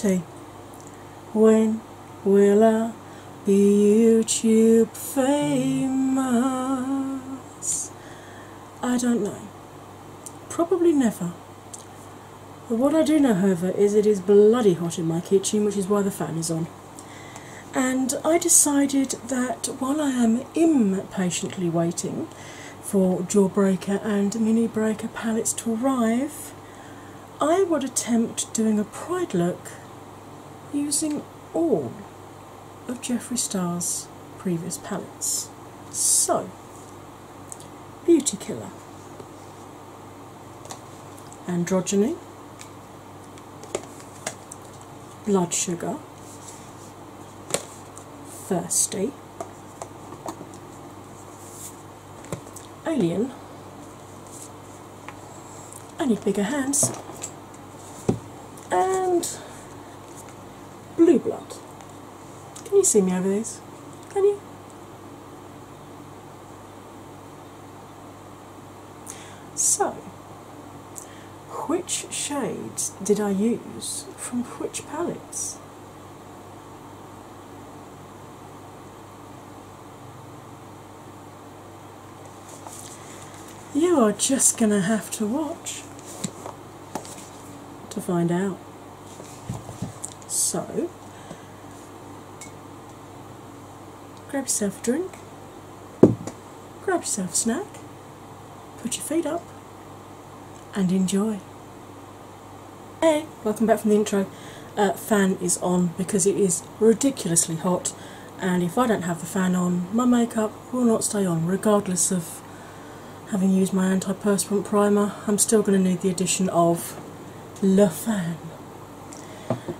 4F When will I be YouTube famous? I don't know. Probably never. But what I do know, however, is it is bloody hot in my kitchen, which is why the fan is on. And I decided that while I am impatiently waiting for Jawbreaker and Mini Breaker palettes to arrive, I would attempt doing a Pride look using all of Jeffree Star's previous palettes. So, Beauty Killer, Androgyny, Blood Sugar, Thirsty, Alien, I need bigger hands, and Blue Blood. Can you see me over these? Can you? So, which shades did I use from which palettes? You are just going to have to watch to find out. So, grab yourself a drink, grab yourself a snack, put your feet up, and enjoy. Hey, welcome back from the intro. Uh, fan is on because it is ridiculously hot, and if I don't have the fan on, my makeup will not stay on, regardless of having used my antiperspirant primer. I'm still going to need the addition of Le Fan.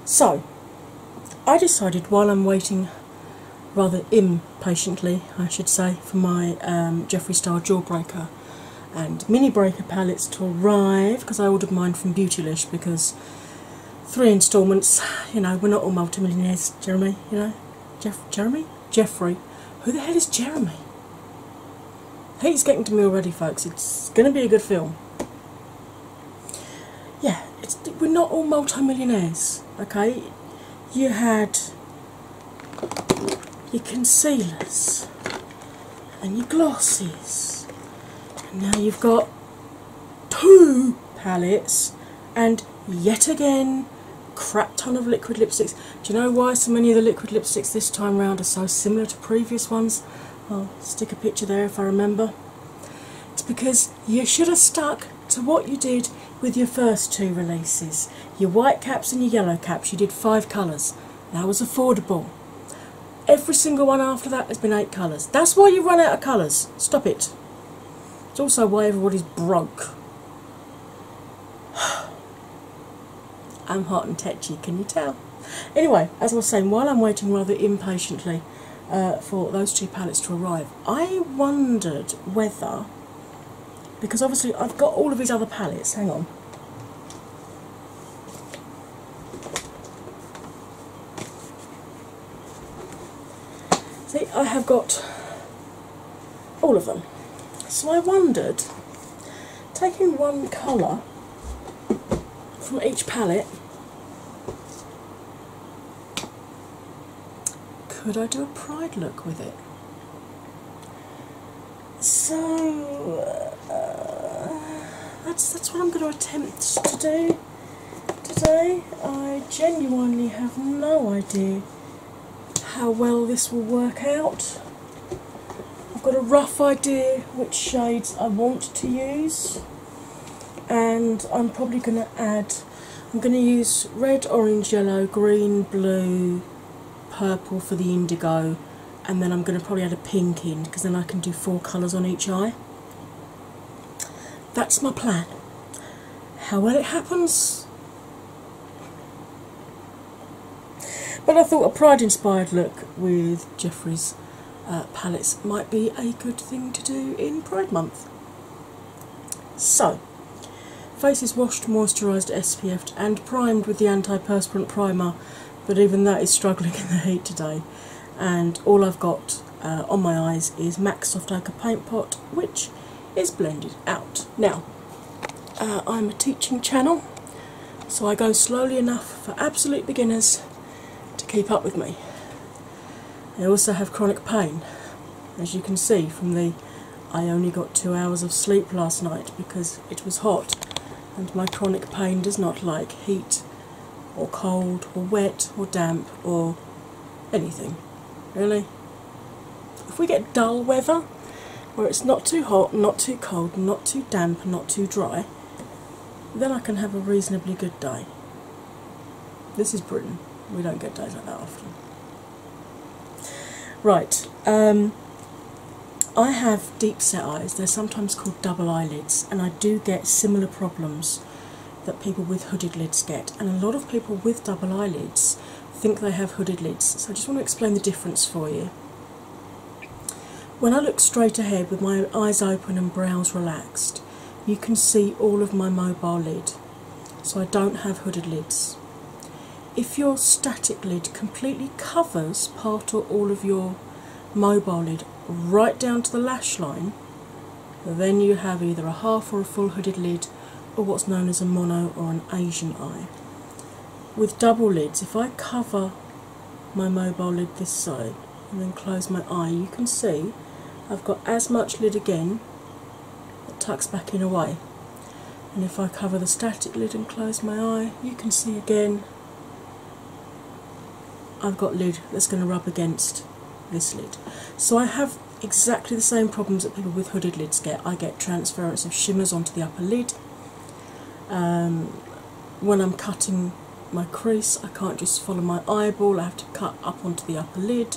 So, I decided while I'm waiting, rather impatiently, I should say, for my um, Jeffree Star Jawbreaker and Mini Breaker palettes to arrive, because I ordered mine from Beautylish because three instalments, you know, we're not all multimillionaires, Jeremy, you know. Jeff, Jeremy? Jeffree. Who the hell is Jeremy? He's getting to me already, folks. It's going to be a good film. Yeah, it's, we're not all multimillionaires, okay? You had your concealers and your glosses, and now you've got two palettes and yet again crap ton of liquid lipsticks. Do you know why so many of the liquid lipsticks this time round are so similar to previous ones? I'll stick a picture there if I remember. It's because you should have stuck to what you did with your first two releases. Your white caps and your yellow caps, you did five colours. That was affordable. Every single one after that has been eight colours. That's why you run out of colours. Stop it. It's also why everybody's broke. I'm hot and tetchy, can you tell? Anyway, as I was saying, while I'm waiting rather impatiently uh, for those two palettes to arrive, I wondered whether, because obviously I've got all of these other palettes, hang on. I have got all of them. So I wondered, taking one colour from each palette, could I do a pride look with it? So uh, that's that's what I'm going to attempt to do today. I genuinely have no idea how well this will work out. I've got a rough idea which shades I want to use, and I'm probably going to add. I'm going to use red, orange, yellow, green, blue, purple for the indigo, and then I'm going to probably add a pink in because then I can do four colours on each eye. That's my plan. How well it happens, But I thought a Pride inspired look with Jeffree's uh, palettes might be a good thing to do in Pride Month. So, face is washed, moisturised, SPF'd, and primed with the antiperspirant primer, but even that is struggling in the heat today. And all I've got uh, on my eyes is MAC Soft Ochre Paint Pot, which is blended out. Now, uh, I'm a teaching channel, so I go slowly enough for absolute beginners keep up with me. I also have chronic pain, as you can see from the I only got two hours of sleep last night because it was hot, and my chronic pain does not like heat or cold or wet or damp or anything. Really? If we get dull weather, where it's not too hot, not too cold, not too damp, not too dry, then I can have a reasonably good day. This is Britain. We don't get days like that often. Right. Um, I have deep set eyes. They're sometimes called double eyelids, and I do get similar problems that people with hooded lids get. And a lot of people with double eyelids think they have hooded lids. So I just want to explain the difference for you. When I look straight ahead with my eyes open and brows relaxed, you can see all of my mobile lid. So I don't have hooded lids. If your static lid completely covers part or all of your mobile lid right down to the lash line, then you have either a half or a full hooded lid or what's known as a mono or an Asian eye. With double lids, if I cover my mobile lid this side and then close my eye, you can see I've got as much lid again that tucks back in away. And if I cover the static lid and close my eye, you can see again I've got lid that's going to rub against this lid. So I have exactly the same problems that people with hooded lids get. I get transference of shimmers onto the upper lid. Um, when I'm cutting my crease, I can't just follow my eyeball, I have to cut up onto the upper lid.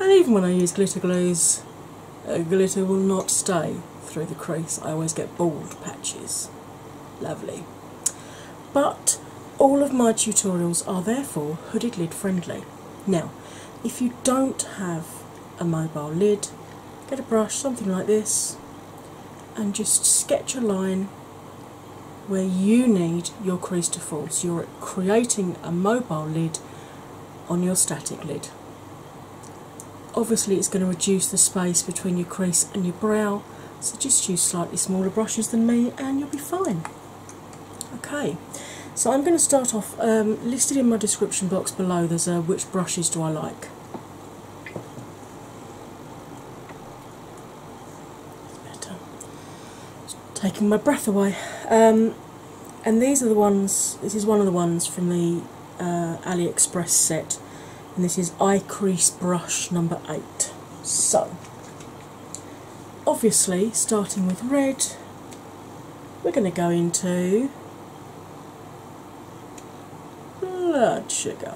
And even when I use glitter glues, uh, glitter will not stay through the crease. I always get bald patches. Lovely. But all of my tutorials are therefore hooded lid friendly. Now, if you don't have a mobile lid, get a brush, something like this, and just sketch a line where you need your crease to fall. So you're creating a mobile lid on your static lid. Obviously, it's going to reduce the space between your crease and your brow, so just use slightly smaller brushes than me and you'll be fine. Okay, so I'm going to start off, um, listed in my description box below, there's a which brushes do I like. Better. taking my breath away. Um, and these are the ones, this is one of the ones from the uh, AliExpress set and this is eye crease brush number eight. So, obviously, starting with red, we're going to go into sugar.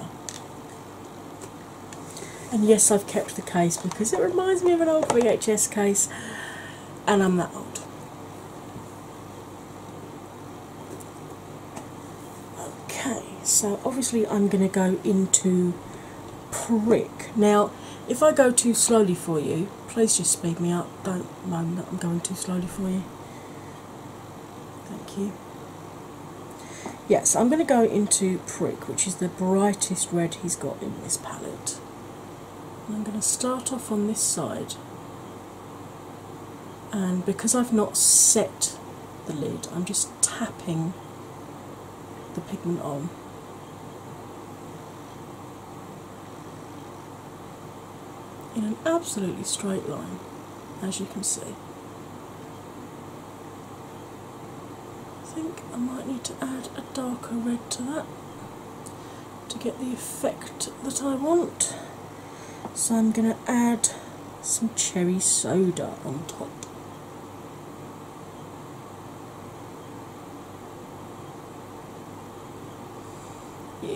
And yes, I've kept the case because it reminds me of an old VHS case, and I'm that old. Okay, so obviously, I'm going to go into prick. Now, if I go too slowly for you, please just speed me up. Don't mind that I'm going too slowly for you. Thank you. Yes, I'm going to go into Prick, which is the brightest red he's got in this palette. I'm going to start off on this side, and because I've not set the lid, I'm just tapping the pigment on in an absolutely straight line, as you can see. Think I might need to add a darker red to that to get the effect that I want. So I'm going to add some cherry soda on top. Yeah,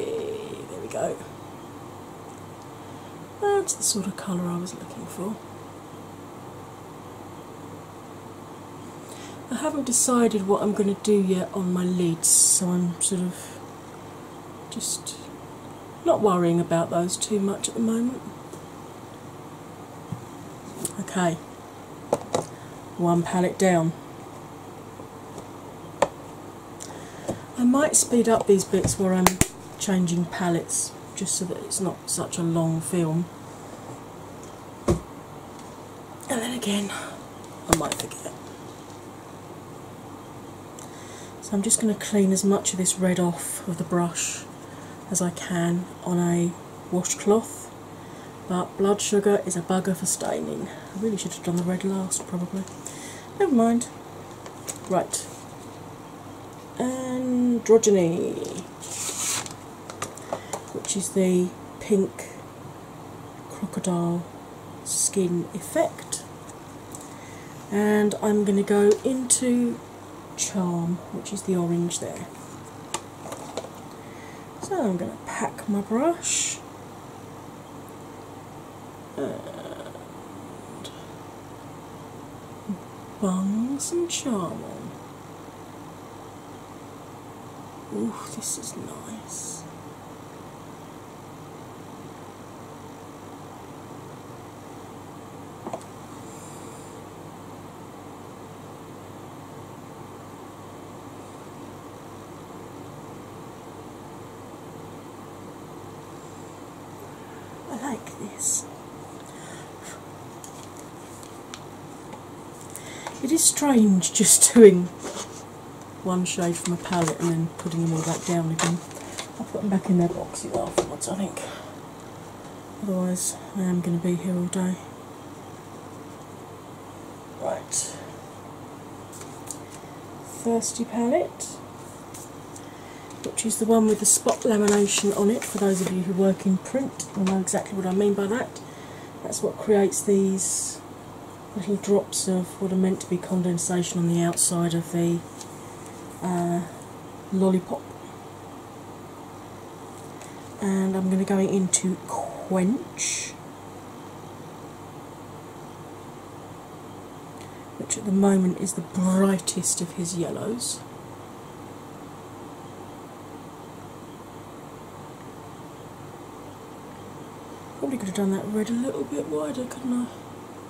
there we go. That's the sort of colour I was looking for. I haven't decided what I'm going to do yet on my lids, so I'm sort of just not worrying about those too much at the moment. Okay, one palette down. I might speed up these bits where I'm changing palettes just so that it's not such a long film. And then again, I might forget. So I'm just going to clean as much of this red off of the brush as I can on a washcloth. But blood sugar is a bugger for staining. I really should have done the red last, probably. Never mind. Right. Androgyny, which is the pink crocodile skin effect. And I'm going to go into Charm, which is the orange there. So I'm going to pack my brush and bung some charm on. Ooh, this is nice. I like this. It is strange just doing one shade from a palette and then putting them all back down again. I'll put them back in their boxes afterwards, I think. Otherwise, I am going to be here all day. Right. Thirsty palette, which is the one with the spot lamination on it. For those of you who work in print, will know exactly what I mean by that. That's what creates these little drops of what are meant to be condensation on the outside of the uh, lollipop. And I'm going to go into Quench, which at the moment is the brightest of his yellows. Probably could have done that red a little bit wider, couldn't I?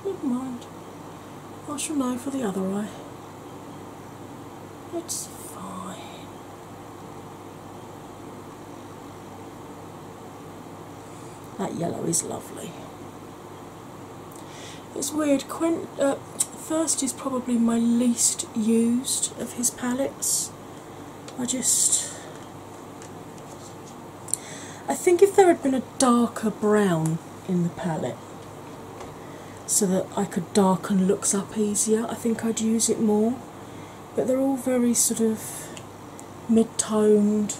Never mind. I shall know for the other eye. It's fine. That yellow is lovely. It's weird. Quent, uh, Thirst is probably my least used of his palettes. I just. I think if there had been a darker brown in the palette, so that I could darken looks up easier, I think I'd use it more. But they're all very sort of mid toned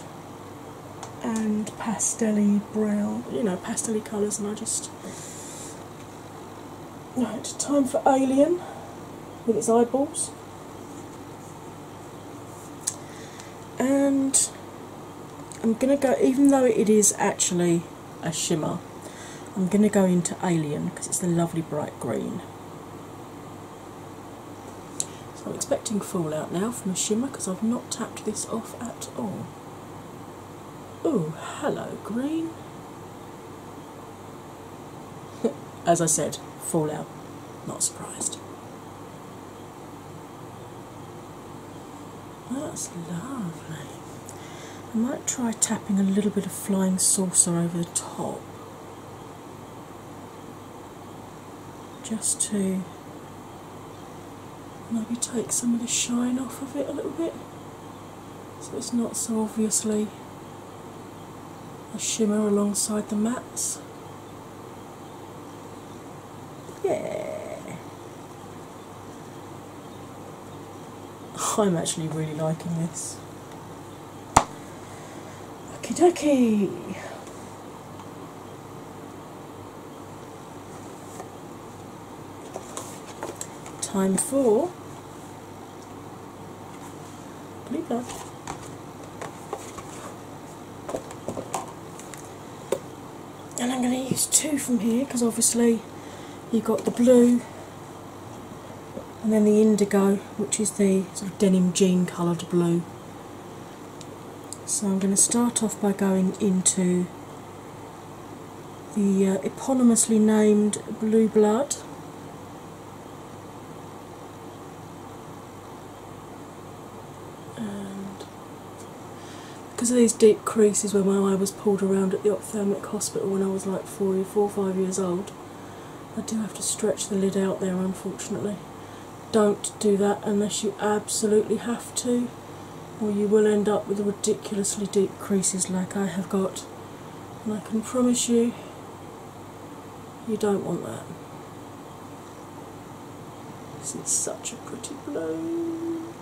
and pastelly brown, you know, pastelly colours, and I just. Right, time for Alien with its eyeballs. And I'm gonna go, even though it is actually a shimmer, I'm going to go into Alien because it's the lovely bright green. So I'm expecting Fallout now from a shimmer because I've not tapped this off at all. Oh, hello, green. As I said, Fallout, not surprised. That's lovely. I might try tapping a little bit of flying saucer over the top. Just to maybe take some of the shine off of it a little bit so it's not so obviously a shimmer alongside the mats. Yeah. I'm actually really liking this. Okie dokie. Time for blue. And I'm going to use two from here because obviously you've got the blue and then the indigo, which is the sort of denim jean coloured blue. So I'm going to start off by going into the uh, eponymously named Blue Blood. Because of these deep creases where my eye was pulled around at the ophthalmic hospital when I was like four, four or five years old, I do have to stretch the lid out there unfortunately. Don't do that unless you absolutely have to. or you will end up with ridiculously deep creases like I have got. And I can promise you, you don't want that. This is such a pretty blue.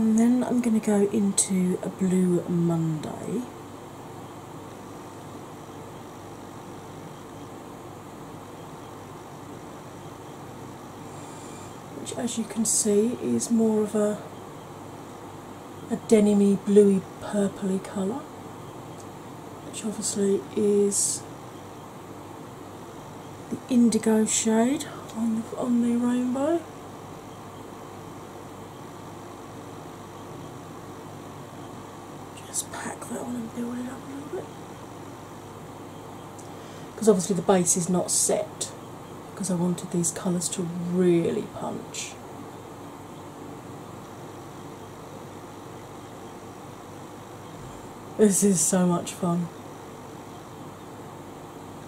And then I'm going to go into a Blue Monday. Which, as you can see, is more of a a denimy, bluey, purpley colour, which obviously is the indigo shade on the, on the rainbow. Just pack that one and build it up a little bit. Because obviously the base is not set, because I wanted these colours to really punch. This is so much fun.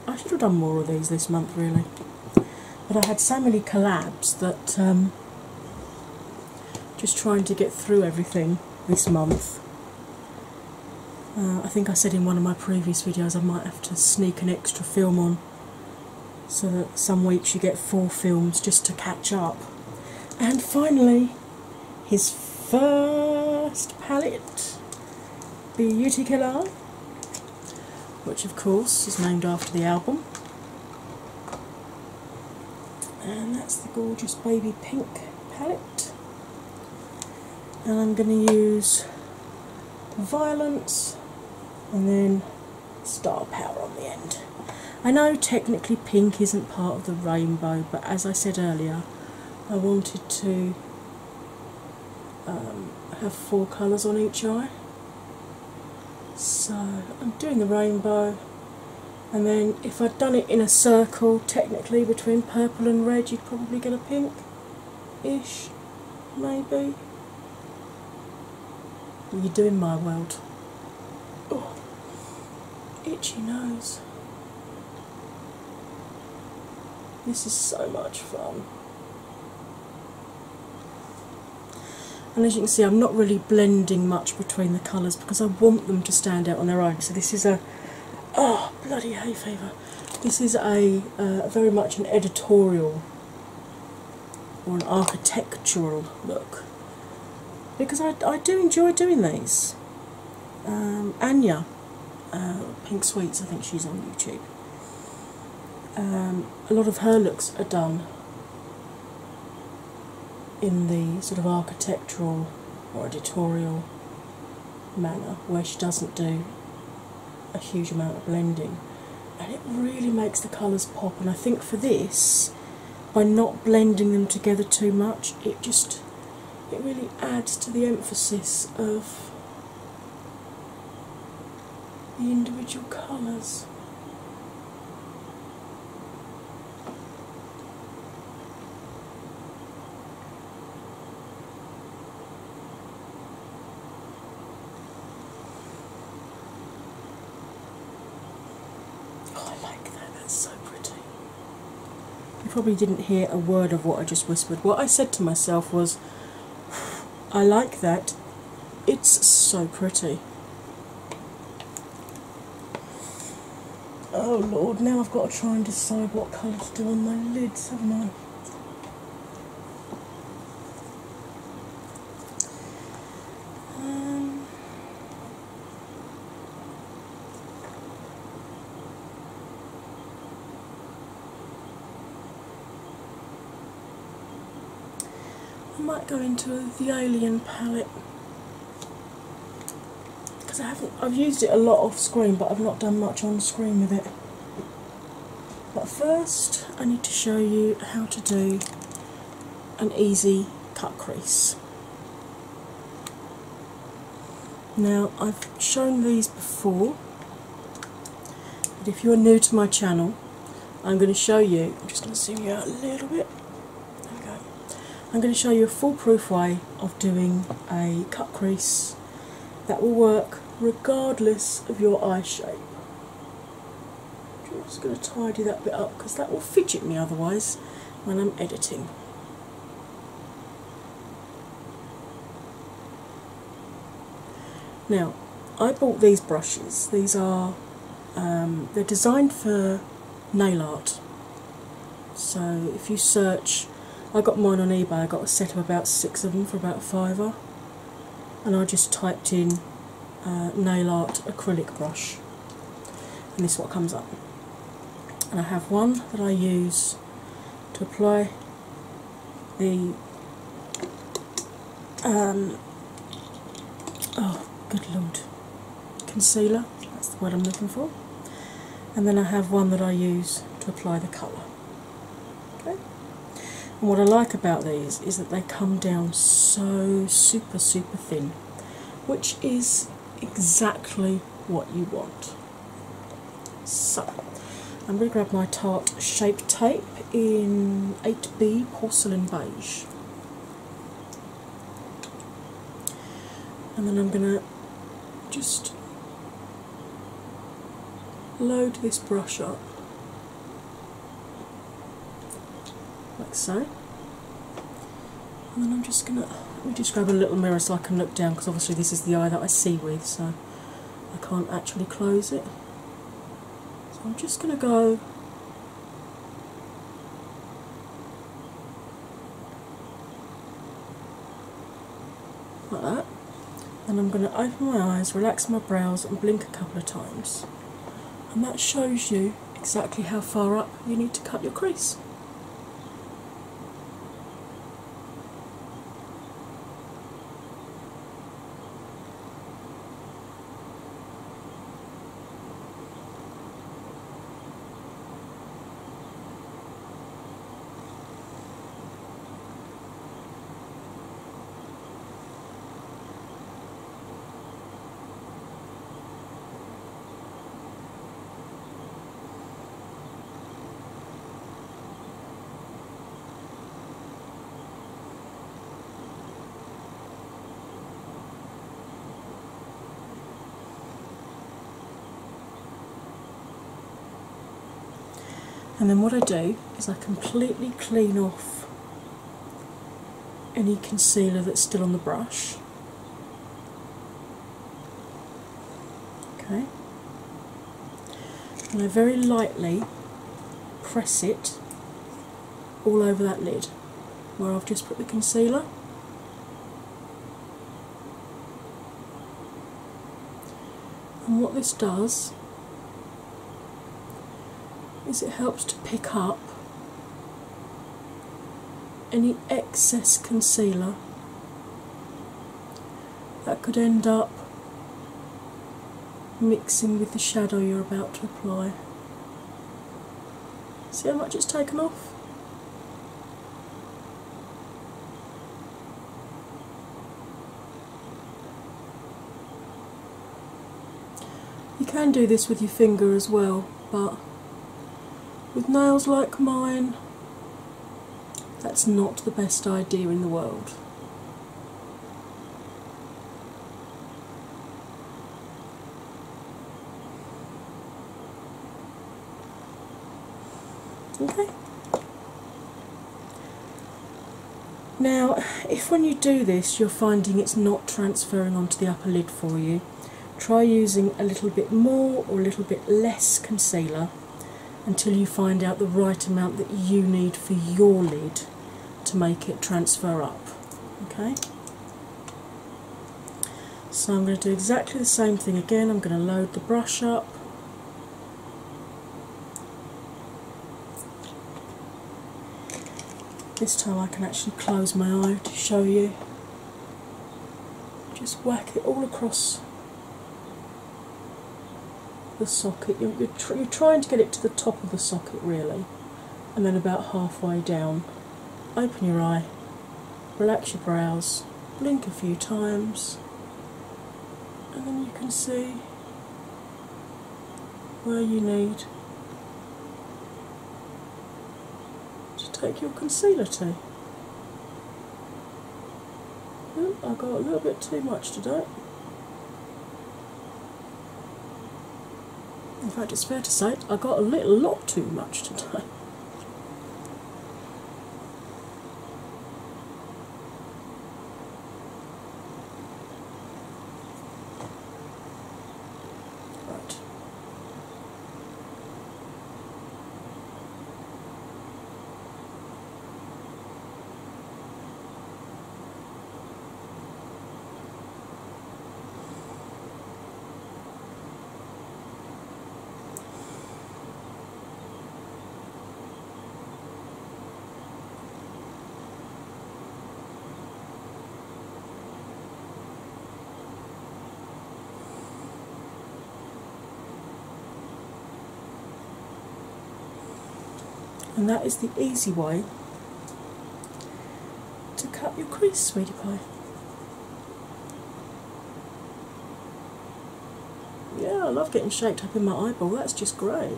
I should have done more of these this month, really. But I had so many collabs that um, just trying to get through everything this month. Uh, I think I said in one of my previous videos I might have to sneak an extra film on so that some weeks you get four films just to catch up. And finally, his first palette Beauty Killer, which of course is named after the album. And that's the gorgeous baby pink palette. And I'm going to use Violence and then Star Power on the end. I know technically pink isn't part of the rainbow, but as I said earlier, I wanted to um, have four colours on each eye. So I'm doing the rainbow, and then if I'd done it in a circle, technically between purple and red, you'd probably get a pink ish, maybe. You do in my world. Itchy nose. This is so much fun. And as you can see, I'm not really blending much between the colours because I want them to stand out on their own. So this is a oh bloody hay fever. This is a uh, very much an editorial or an architectural look because I, I do enjoy doing these. Um, Anya, uh, Pink Sweets, I think she's on YouTube. Um, a lot of her looks are done in the sort of architectural or editorial manner where she doesn't do a huge amount of blending and it really makes the colours pop and I think for this by not blending them together too much it just it really adds to the emphasis of the individual colours. Oh, I like that, that's so pretty. You probably didn't hear a word of what I just whispered. What I said to myself was, I like that, it's so pretty. Oh lord, now I've got to try and decide what colour to do on my lids, haven't I? Um, I might go into the Alien palette because I haven't. I've used it a lot off screen, but I've not done much on screen with it. But first, I need to show you how to do an easy cut crease. Now, I've shown these before, but if you're new to my channel, I'm going to show you. I'm just going to zoom you out a little bit. There we go. I'm going to show you a foolproof way of doing a cut crease that will work regardless of your eye shape. Just going to tidy that bit up because that will fidget me otherwise when I'm editing. Now, I bought these brushes. These are um, they're designed for nail art. So if you search, I got mine on eBay. I got a set of about six of them for about a fiver, and I just typed in uh, nail art acrylic brush, and this is what comes up. And I have one that I use to apply the um, oh good lord concealer that's the word I'm looking for. And then I have one that I use to apply the colour. Okay? And what I like about these is that they come down so super super thin which is exactly what you want. So I'm going to grab my Tarte Shape Tape in 8B Porcelain Beige. And then I'm going to just load this brush up like so. And then I'm just going to let me just grab a little mirror so I can look down because obviously this is the eye that I see with, so I can't actually close it. I'm just going to go like that. And I'm going to open my eyes, relax my brows, and blink a couple of times. And that shows you exactly how far up you need to cut your crease. And then what I do is I completely clean off any concealer that's still on the brush. Okay. And I very lightly press it all over that lid where I've just put the concealer. And what this does is it helps to pick up any excess concealer that could end up mixing with the shadow you're about to apply. See how much it's taken off? You can do this with your finger as well, but with nails like mine, that's not the best idea in the world. Okay. Now, if when you do this you're finding it's not transferring onto the upper lid for you, try using a little bit more or a little bit less concealer until you find out the right amount that you need for your lid to make it transfer up. Okay? So I'm going to do exactly the same thing again. I'm going to load the brush up. This time I can actually close my eye to show you. Just whack it all across the socket. You're, you're, tr you're trying to get it to the top of the socket, really, and then about halfway down. Open your eye, relax your brows, blink a few times, and then you can see where you need to take your concealer to. Oh, I got a little bit too much today. In fact, it's fair to say I got a little lot too much today. Right. And that is the easy way to cut your crease, sweetie pie. Yeah, I love getting shaped up in my eyeball, that's just great.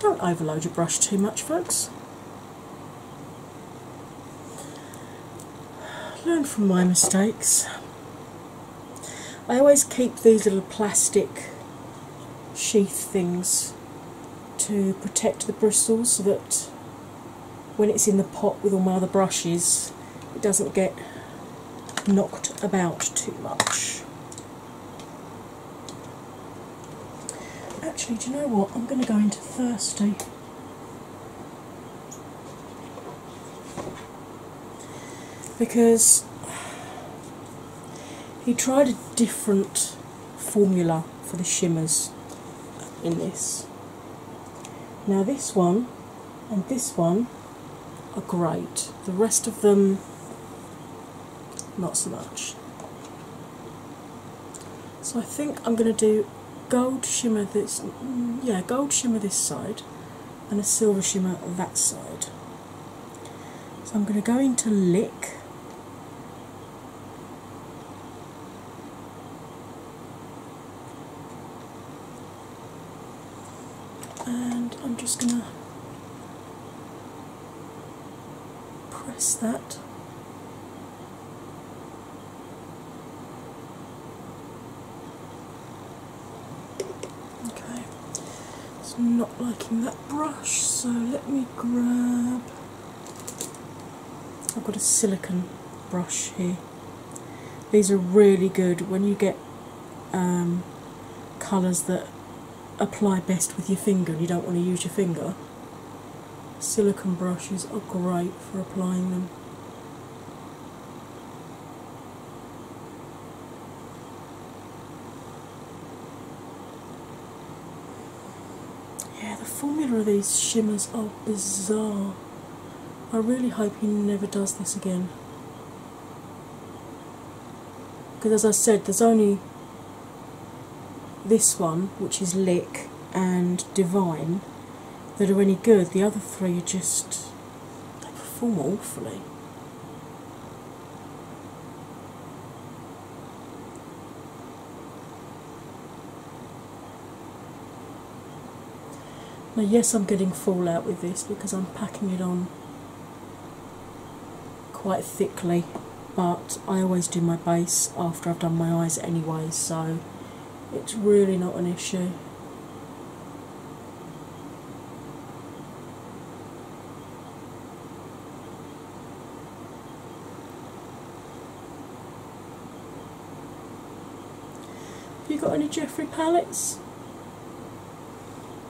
Don't overload your brush too much, folks. Learn from my mistakes. I always keep these little plastic sheath things to protect the bristles so that when it's in the pot with all my other brushes, it doesn't get knocked about too much. Actually, do you know what? I'm going to go into Thirsty. Because he tried a different formula for the shimmers in this. Now, this one and this one are great, the rest of them, not so much. So, I think I'm going to do gold shimmer this, yeah, gold shimmer this side and a silver shimmer that side. So, I'm going to go into lick. and I'm just going to that. Okay, it's not liking that brush, so let me grab. I've got a silicon brush here. These are really good when you get um, colours that apply best with your finger and you don't want to use your finger, silicone brushes are great for applying them. Yeah, the formula of these shimmers are bizarre. I really hope he never does this again. Because, as I said, there's only this one, which is Lick and Divine, that are any good. The other three are just. they perform awfully. Now, yes, I'm getting fallout with this because I'm packing it on quite thickly, but I always do my base after I've done my eyes anyway, so it's really not an issue. You got any Jeffree palettes?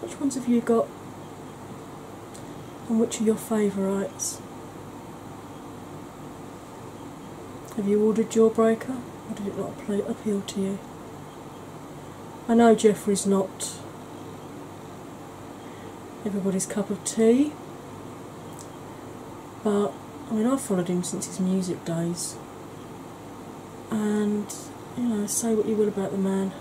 Which ones have you got? And which are your favourites? Have you ordered Jawbreaker? Or did it not appeal to you? I know Jeffree's not everybody's cup of tea, but I mean, I've followed him since his music days, and you know, say what you will about the man,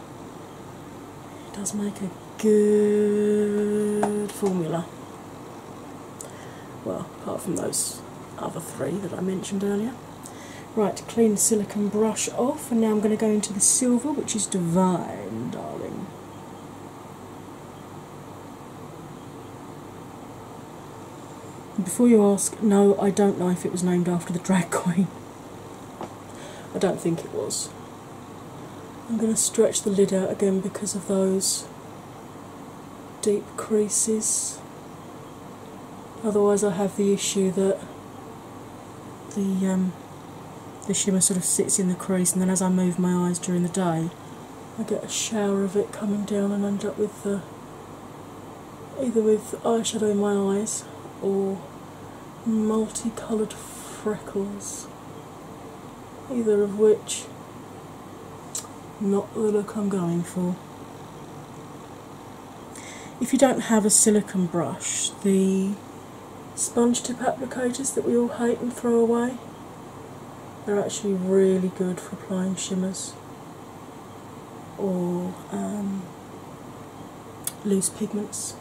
he does make a good formula. Well, apart from those other three that I mentioned earlier. Right, clean the silicone brush off, and now I'm going to go into the silver, which is divine, darling. Before you ask, no, I don't know if it was named after the drag queen. I don't think it was. I'm going to stretch the lid out again because of those deep creases. Otherwise, I have the issue that the um, the shimmer sort of sits in the crease, and then as I move my eyes during the day, I get a shower of it coming down and end up with the either with eyeshadow in my eyes or multicoloured freckles, either of which not the look I'm going for. If you don't have a silicone brush, the sponge tip applicators that we all hate and throw away, they're actually really good for applying shimmers or um, loose pigments.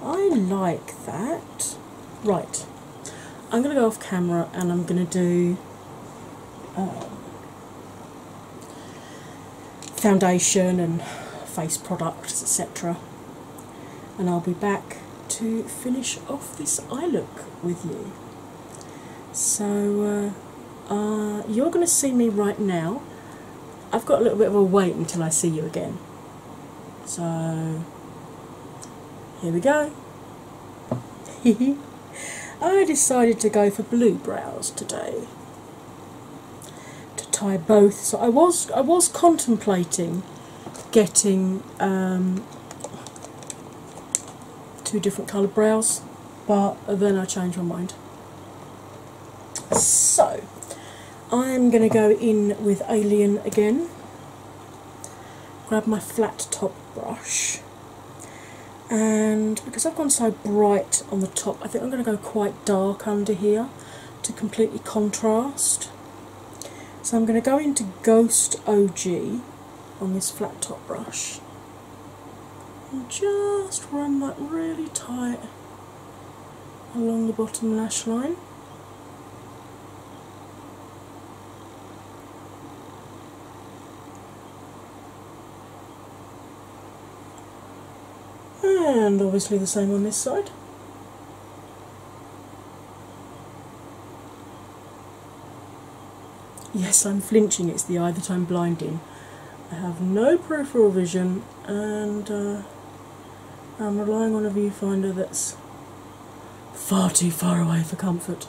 I like that. Right, I'm going to go off camera and I'm going to do um, foundation and face products, etc. And I'll be back to finish off this eye look with you. So, uh, uh, you're going to see me right now. I've got a little bit of a wait until I see you again. So, here we go. I decided to go for blue brows today to tie both. So I was I was contemplating getting um, two different coloured brows, but then I changed my mind. So I'm going to go in with Alien again. Grab my flat top brush and because I've gone so bright on the top, I think I'm going to go quite dark under here to completely contrast. So I'm going to go into Ghost OG on this flat top brush and just run that really tight along the bottom lash line. And obviously the same on this side. Yes, I'm flinching, it's the eye that I'm blind in. I have no peripheral vision and uh, I'm relying on a viewfinder that's far too far away for comfort.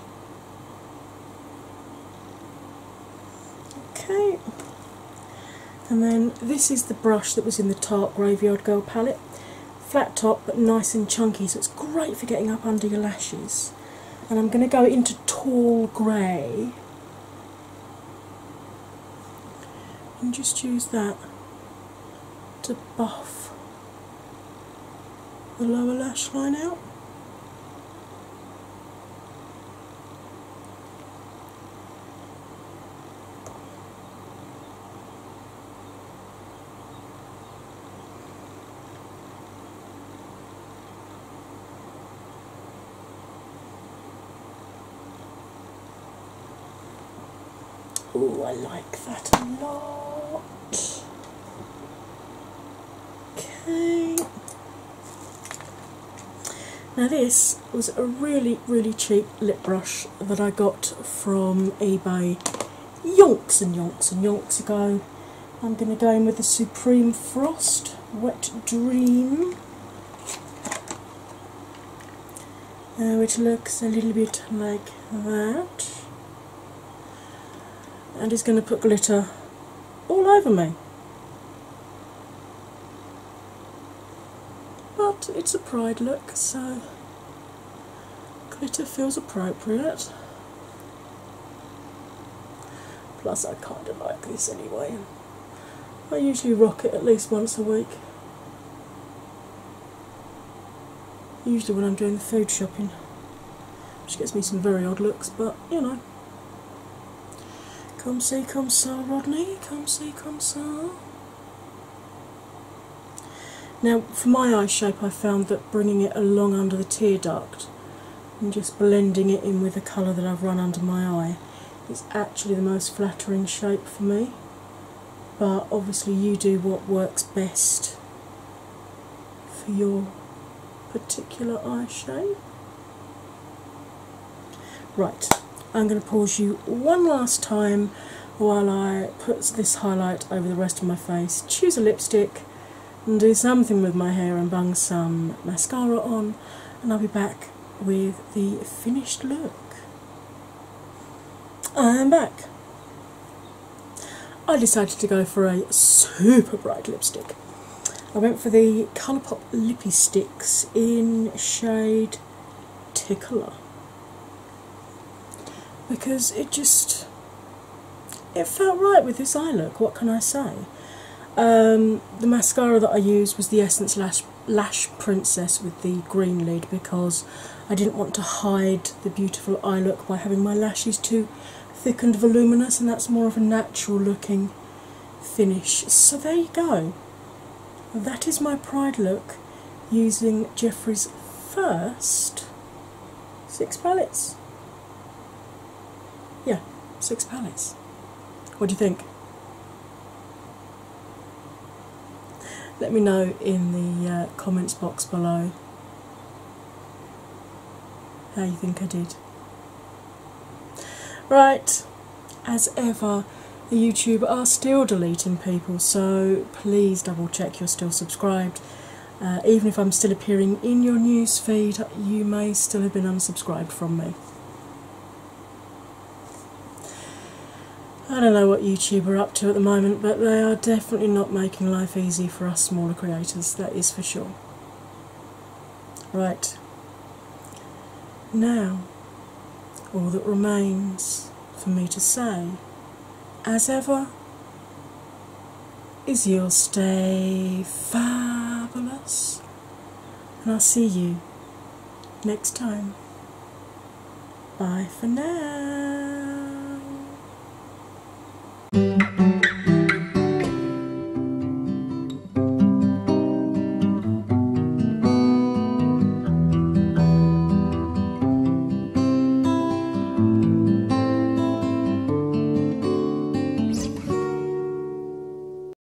Okay, and then this is the brush that was in the Tarte Graveyard Girl palette flat top but nice and chunky, so it's great for getting up under your lashes. And I'm going to go into tall grey and just use that to buff the lower lash line out. Oh, I like that a lot. Okay. Now, this was a really, really cheap lip brush that I got from eBay yonks and yonks and yonks ago. I'm going to go in with the Supreme Frost Wet Dream, uh, which looks a little bit like that and is going to put glitter all over me. But it's a pride look, so glitter feels appropriate. Plus, I kind of like this anyway. I usually rock it at least once a week. Usually, when I'm doing the food shopping, which gets me some very odd looks, but you know. Come see, come ça, Rodney. Come see, come ça. Now, for my eye shape, I found that bringing it along under the tear duct and just blending it in with the colour that I've run under my eye is actually the most flattering shape for me. But obviously, you do what works best for your particular eye shape. Right, I'm going to pause you one last time while I put this highlight over the rest of my face, choose a lipstick, and do something with my hair and bung some mascara on, and I'll be back with the finished look. I'm back. I decided to go for a super bright lipstick. I went for the Colourpop Lippie Stix in shade Tickler because it just it felt right with this eye look. What can I say? Um, the mascara that I used was the Essence Lash Lash Princess with the green lid because I didn't want to hide the beautiful eye look by having my lashes too thick and voluminous, and that's more of a natural looking finish. So there you go. That is my Pride look using Jeffree's first six palettes. Six palettes. What do you think? Let me know in the uh, comments box below how you think I did. Right, as ever, YouTube are still deleting people, so please double check you're still subscribed. Uh, even if I'm still appearing in your news feed, you may still have been unsubscribed from me. I don't know what YouTube are up to at the moment, but they are definitely not making life easy for us smaller creators, that is for sure. Right. Now, all that remains for me to say, as ever, is you'll stay fabulous, and I'll see you next time. Bye for now.